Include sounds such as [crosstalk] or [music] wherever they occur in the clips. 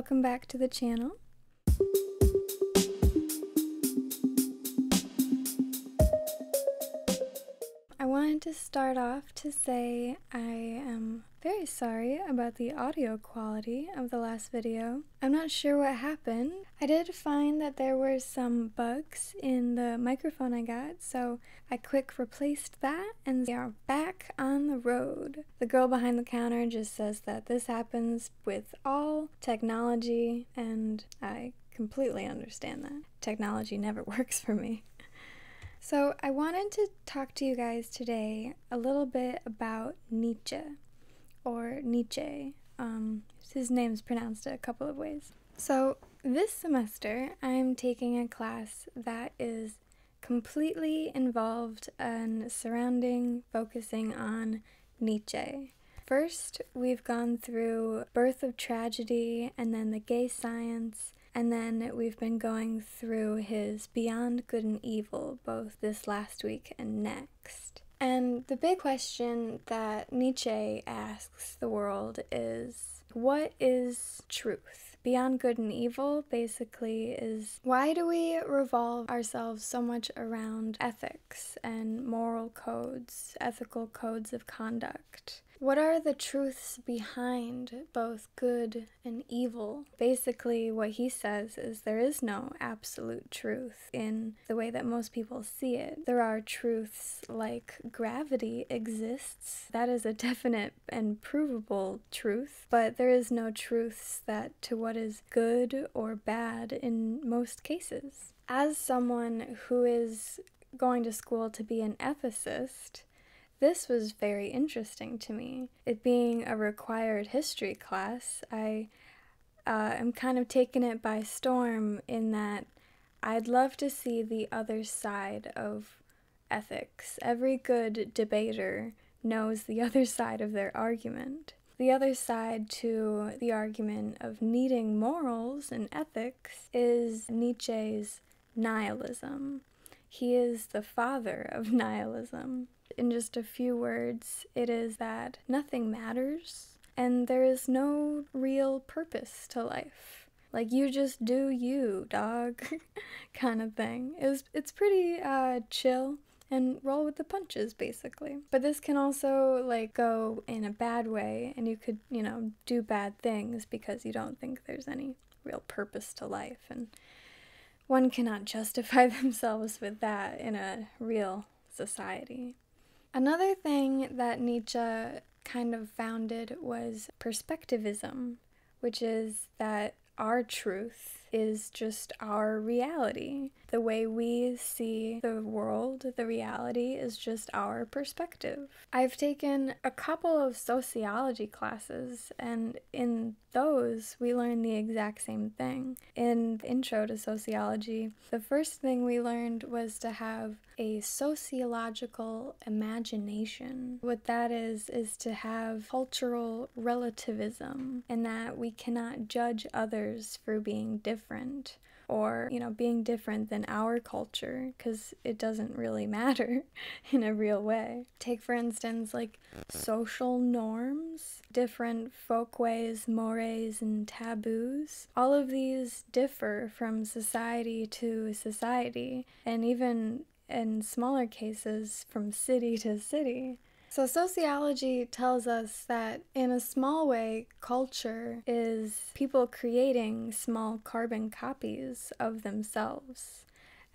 Welcome back to the channel. Wanted to start off to say I am very sorry about the audio quality of the last video. I'm not sure what happened. I did find that there were some bugs in the microphone I got, so I quick replaced that and we are back on the road. The girl behind the counter just says that this happens with all technology and I completely understand that. Technology never [laughs] works for me. So, I wanted to talk to you guys today a little bit about Nietzsche or Nietzsche. Um, his name's pronounced a couple of ways. So, this semester, I'm taking a class that is completely involved and surrounding focusing on Nietzsche. First, we've gone through Birth of Tragedy and then the gay science, and then we've been going through his Beyond Good and Evil both this last week and next. And the big question that Nietzsche asks the world is what is truth? Beyond Good and Evil basically is why do we revolve ourselves so much around ethics and moral codes, ethical codes of conduct? What are the truths behind both good and evil? Basically, what he says is there is no absolute truth in the way that most people see it. There are truths like gravity exists, that is a definite and provable truth, but there is no truths that to what is good or bad in most cases. As someone who is going to school to be an ethicist, this was very interesting to me. It being a required history class, I uh, am kind of taking it by storm in that I'd love to see the other side of ethics. Every good debater knows the [laughs] other side of their argument. The other side to the argument of needing morals and ethics is Nietzsche's nihilism. He is the father of [laughs] nihilism in just a few words, it is that nothing matters and there is no real purpose to life. Like you just do you, dog, [laughs] kind of thing. It was, it's pretty uh, chill and roll with the punches basically. But this can also like go in a bad way and you could, you know, do bad things because you don't think there's any real purpose to life and one cannot justify [laughs] themselves with that in a real society. Another thing that Nietzsche kind of founded was perspectivism, which is that our truth is just our reality. The way we see the world, the reality, is just our perspective. I've taken a couple of sociology classes, and in those, we learn the exact same thing. In the intro to sociology, the first thing we learned was to have a sociological imagination. What that is, is to have cultural relativism, and that we cannot judge others for being different or, you know, being different than our culture because it doesn't really [laughs] matter in a real way. Take, for instance, like social norms, different folkways, mores, and taboos. All of these differ from society to society, and even in smaller cases, from city to city. So, sociology tells us that in a small way, culture is people creating small carbon copies of themselves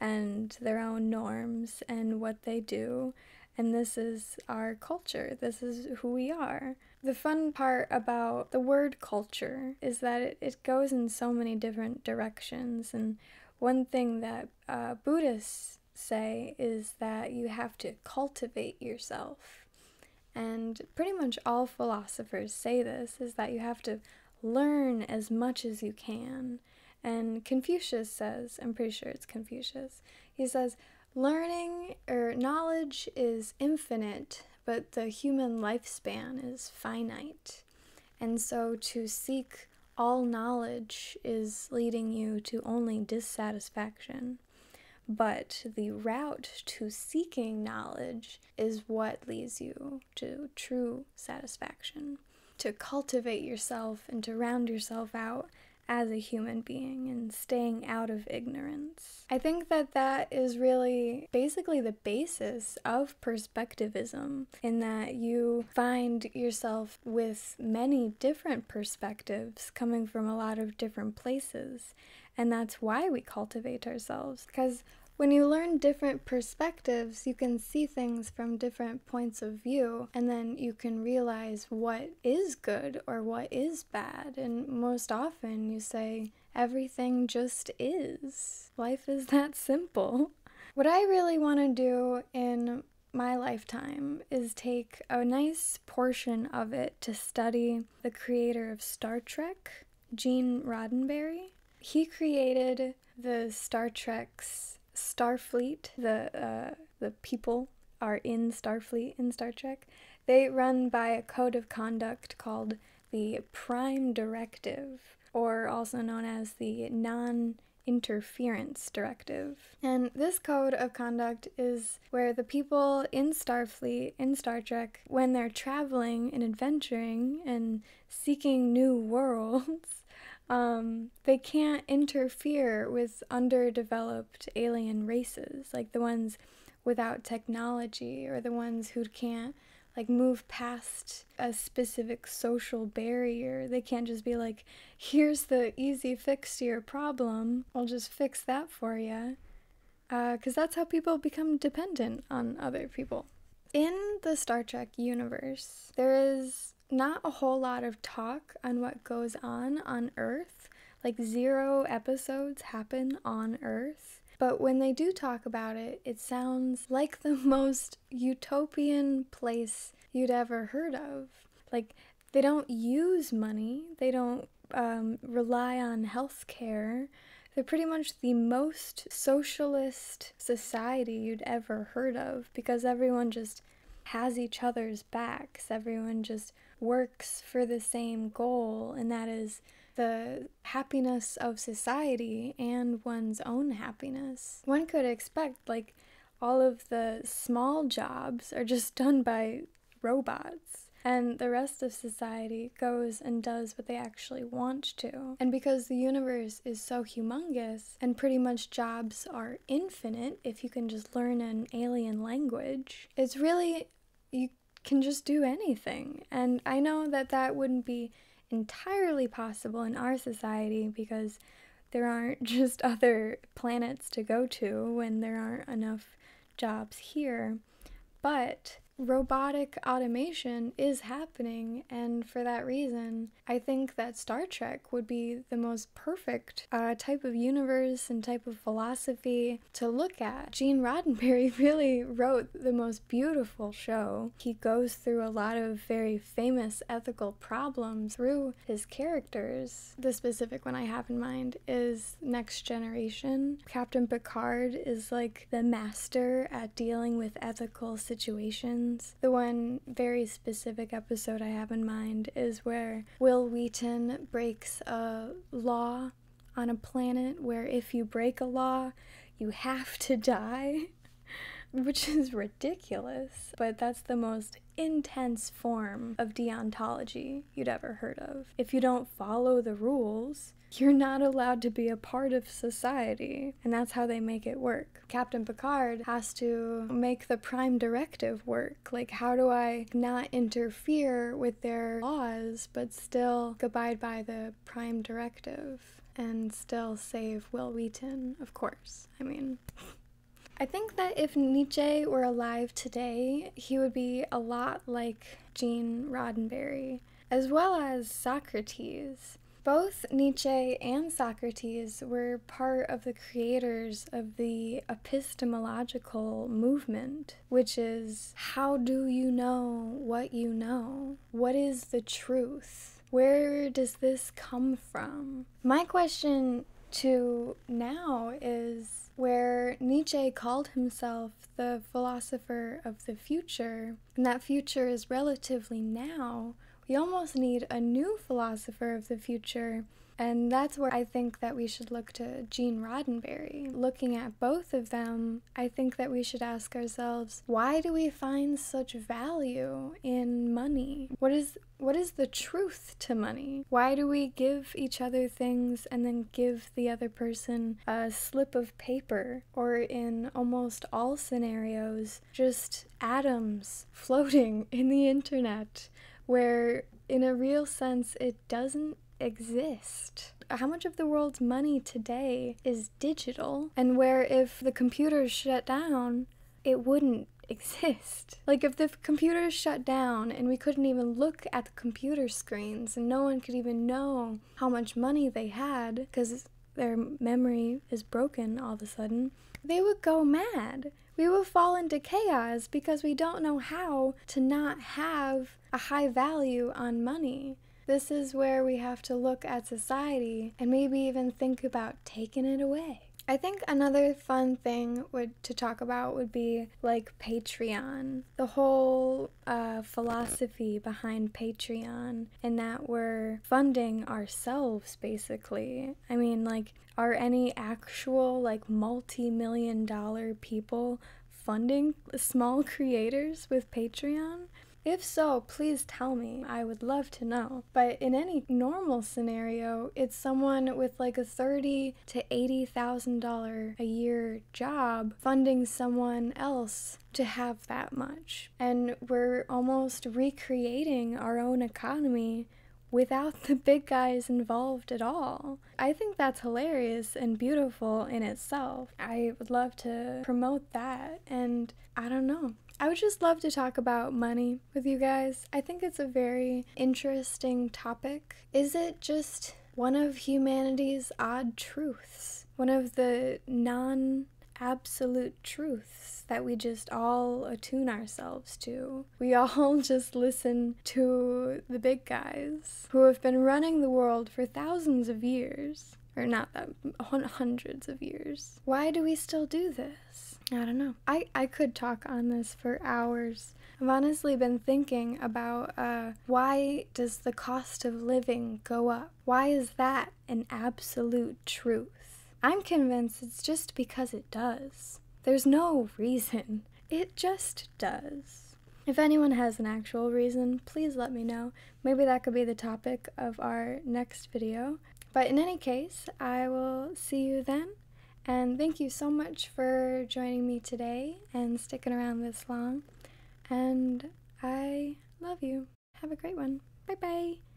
and their own norms and what they do. And this is our culture, this is who we are. The fun part about the word culture is that it, it goes in so many different directions. And one thing that uh, Buddhists say is that you have to cultivate yourself and pretty much all philosophers say this is that you have to learn as much as you can. And Confucius says, I'm pretty sure it's Confucius, he says, learning or knowledge is infinite, but the human lifespan is finite. And so to seek all knowledge is leading you to only dissatisfaction. But the route to seeking knowledge is what leads you to true satisfaction. To cultivate yourself and to round yourself out as a human being and staying out of ignorance. I think that that is really basically the basis of perspectivism, in that you find yourself with many different perspectives coming from a lot of different places. And that's why we cultivate ourselves, because when you learn different perspectives, you can see things from different points of view, and then you can realize what is good or what is bad. And most often, you say, everything just is. Life is that simple. What I really want to do in my lifetime is take a nice portion of it to study the creator of Star Trek, Gene Roddenberry. He created the Star Trek's Starfleet, the uh, the people are in Starfleet in Star Trek. They run by a code of conduct called the Prime Directive, or also known as the Non Interference Directive. And this code of conduct is where the people in Starfleet, in Star Trek, when they're traveling and adventuring and seeking new [laughs] worlds, um, they can't interfere with underdeveloped alien races, like the ones without technology or the ones who can't like move past a specific social barrier. They can't just be like, here's the easy fix to your problem, I'll just fix that for you. Because uh, that's how people become dependent on other people. In the Star Trek universe, there is not a whole lot of talk on what goes on on Earth. Like, zero episodes happen on Earth. But when they do talk about it, it sounds like the [laughs] most utopian place you'd ever heard of. Like, they don't use money, they don't um, rely on health care. They're pretty much the most socialist society you'd ever heard of because everyone just has each other's backs. Everyone just works for the same goal, and that is the happiness of society and one's own happiness. One could expect, like, all of the small jobs are just done by robots, and the rest of society goes and does what they actually want to. And because the universe is so humongous, and pretty much jobs are infinite if you can just learn an alien language, it's really, you can just do anything. And I know that that wouldn't be entirely possible in our society because there aren't [laughs] just other planets to go to when there aren't enough jobs here. But robotic automation is happening, and for that reason, I think that Star Trek would be the most perfect uh, type of universe and type of philosophy to look at. Gene Roddenberry [laughs] really wrote the most beautiful show. He goes through a lot of very famous ethical problems through his characters. The specific one I have in mind is Next Generation. Captain Picard is like the master at dealing with ethical situations the one very specific episode I have in mind is where Wil Wheaton breaks a law on a planet where if you break a law, you have to die, [laughs] which is ridiculous, but that's the most intense form of deontology you'd ever heard of. If you don't follow the rules, you're not allowed to be a part of society. And that's how they make it work. Captain Picard has to make the prime directive work. Like, how do I not interfere with their laws, but still abide by the prime directive and still save Wil Wheaton, of course? I mean. [laughs] I think that if Nietzsche were alive today, he would be a lot like Gene Roddenberry, as well as Socrates. Both Nietzsche and Socrates were part of the creators of the epistemological movement, which is how do you know what you know? What is the truth? Where does this come from? My question to now is where Nietzsche called himself the philosopher of the future, and that future is relatively now We almost need a new philosopher of the future and that's where I think that we should look to Gene Roddenberry. Looking at both of them, I think that we should ask ourselves, why do we find such value in money? What is what is the truth to money? Why do we give each other things and then give the other person a slip of paper? Or in almost all scenarios, just atoms floating in the internet, where in a real sense it doesn't exist. How much of the world's money today is digital? And where if the computers shut down, it wouldn't [laughs] exist. Like if the computers shut down and we couldn't even look at the computer screens and no one could even know how much money they had because their memory is broken all of a sudden, they would go mad. We will fall into chaos because we don't know how to not have a high value on money. This is where we have to look at society and maybe even think about taking it away. I think another fun thing would to talk about would be like Patreon, the whole uh, philosophy behind Patreon, and that we're funding ourselves basically. I mean, like, are any actual like multi-million dollar people funding small [laughs] creators with Patreon? If so, please tell me. I would love to know. But in any normal scenario, it's someone with like a thirty to eighty thousand dollar a year job funding someone else to have that much. And we're almost recreating our own economy without the big guys involved at all. I think that's hilarious and beautiful in itself. I would love to promote that, and I don't know. I would just love to talk about money with you guys. I think it's a very interesting topic. Is it just one of humanity's odd truths? One of the non absolute truths that we just all attune ourselves to. We all [laughs] just listen to the big guys who have been running the world for thousands of years. Or not that, hundreds of years. Why do we still do this? I don't know. I, I could talk on this for hours. I've honestly been thinking about uh, why does the cost of living go up? Why is that an absolute truth? I'm convinced it's just because it does. There's no reason. It just does. If anyone has an actual reason, please let me know. Maybe that could be the topic of our next video. But in any case, I will see you then. And thank you so much for joining me today and sticking around this long. And I love you. Have a great one. Bye bye.